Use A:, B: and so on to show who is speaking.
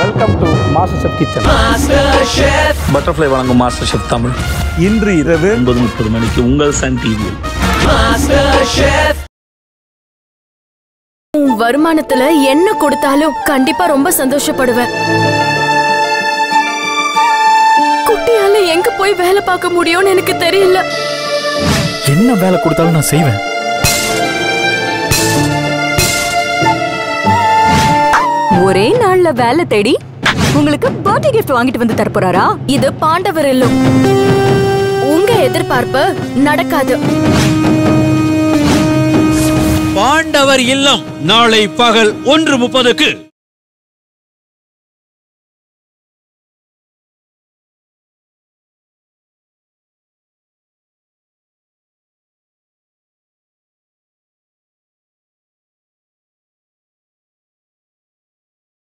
A: Welcome to master chef kitchen
B: butterfly வழங்கும் master chef Tamil.
A: இன்று இரவு
B: ஒன்பது முப்பது மணிக்கு உங்கள் சன் டிவியில்
C: உன் வருமானத்துல என்ன கொடுத்தாலும் கண்டிப்பா ரொம்ப சந்தோஷப்படுவேன். குட்டியால எங்க போய் வேலை பார்க்க முடியும்னு எனக்கு தெரியல.
D: என்ன வேலை கொடுத்தாலும் நான் செய்வேன்.
E: ஒரே நாள்ல வேலை தேடி உங்களுக்கு பர்த்டே கிஃப்ட் வாங்கிட்டு வந்து தரப்போறாரா?
C: இது பாண்டவர் இல்லம் உங்க எதிர்பார்ப்பு நடக்காது.
F: பாண்டவர் இல்லம் நாளை பகல் ஒன்று முப்பதுக்கு.